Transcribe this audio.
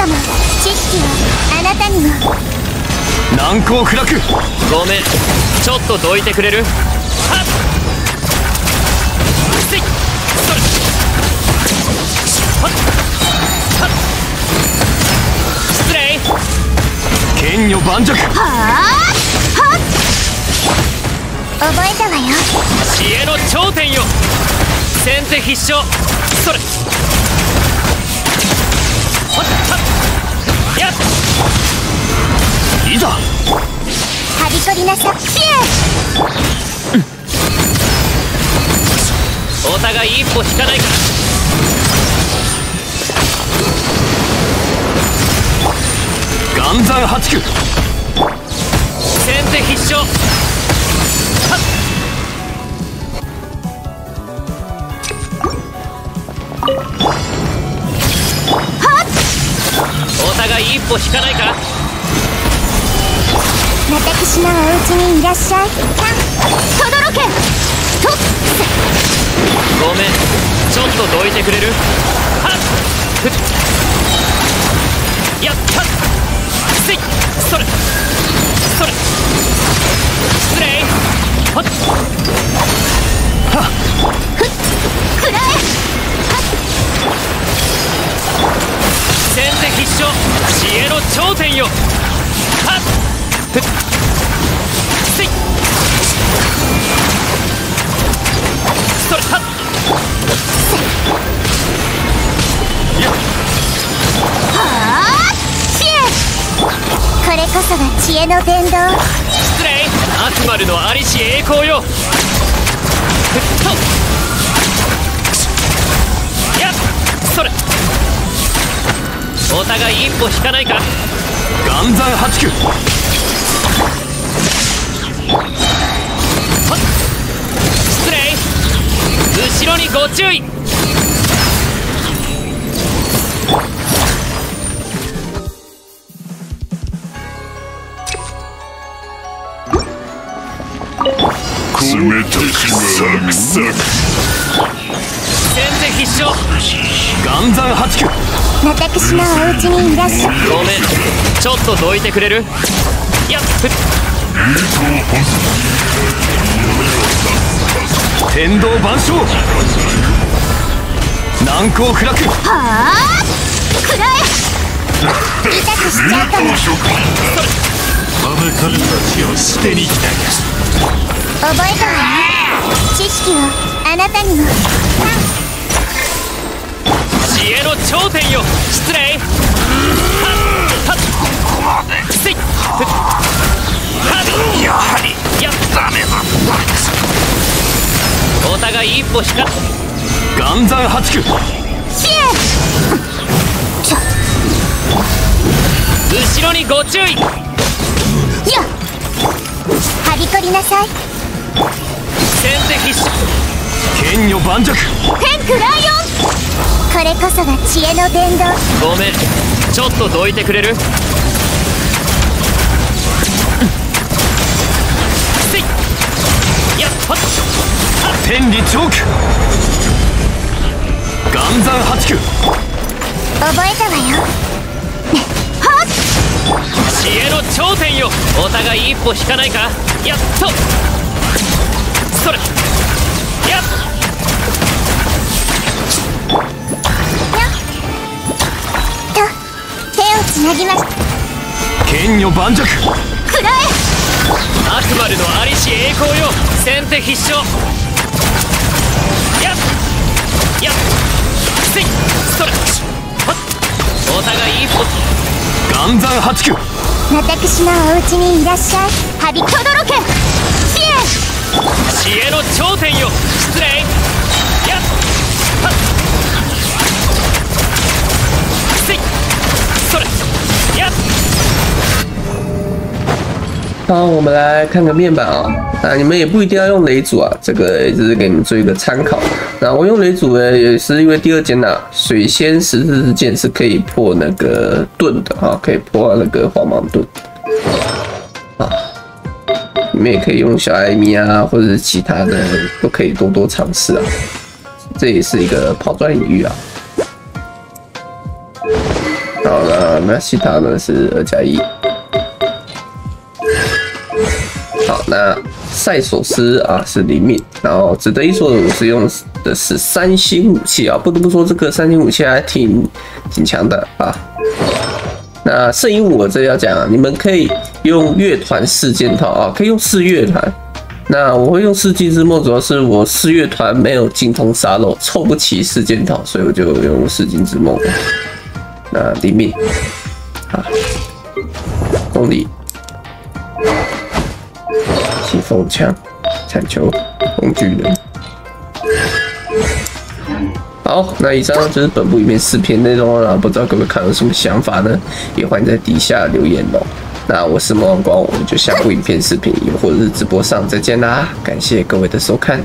かも知識はあなたにも。難攻不落。ごめん。ちょっとどいてくれる？はっ。せいそれはっ。はっ。失礼。剣女盤石。はあ。はっ覚えたわよ。知恵の頂点よ。先手必勝。それなさシお互い一歩引かないから岩山八九先手必勝お互い一歩引かないか？私のお家にいらっしゃいとどろけとっ。ごめんちょっとどいてくれ。るはっふっやったせいそれ。それ。失礼はっくらえ先手必勝知恵の頂点よこれこそが知恵の伝道。失礼悪魔のありし栄光よやっそれ。お互い一歩引かないか。岩山八九失礼。後ろにご注意。冷たくサクサク先手必勝。岩山八九。私のお家にいらっしゃい。ごめん。ちょっとどいてくれる？やっ天道万象。難攻不落。はあくらえ痛くしちゃっ。たの招かれたちを捨てに来た覚えたわよ知識をあなたにも知恵の頂点よ失礼はっ。はっ。せいふっ。はっやはりやっダメだ。お互い一歩引か。岩山八九知恵後ろにご注意。よっはびこりなさい。先手必勝。剣女盤石。天クライオン。これこそが知恵の伝道ごめん。ちょっとどいてくれる？天理チョーク岩山八九。覚えたわよ。はっ知恵の頂点よ。お互い一歩引かないか。やっと。それ。やっ。と。手をつなぎまし剣女盤石。くらえ悪魔のありし栄光よ。先手必勝。やっやっせいそれはっ。お互い一歩。岩山八九。私のお家にいらっしゃい。はびとどろけ。知恵知恵の頂点よ好，我们来看个面板啊，啊，你们也不一定要用雷组啊，这个也只是给你们做一个参考。那我用雷组呢，也是因为第二件呢、水仙十字之剑是可以破那个盾的啊，可以破那个黄芒盾啊。你们也可以用小艾米啊，或者是其他的，都可以多多尝试啊。这也是一个抛砖引玉啊。好了，那其他呢是二加一。那塞索斯啊是灵敏，然后值得一说的，我是用的是三星武器啊，不得不说这个三星武器还挺挺强的啊。那圣婴我这要讲啊，你们可以用乐团四件套啊，可以用四乐团。那我会用世纪之梦，主要是我四乐团没有精通沙漏，凑不齐四件套，所以我就用世纪之梦。那灵敏啊，公里，起风枪，铲球，工具人。好，那以上就是本部影片视频内容了，不知道各位看有什么想法呢？也欢迎在底下留言哦。那我是魔王光，我们就下部影片视频或者是直播上再见啦！感谢各位的收看。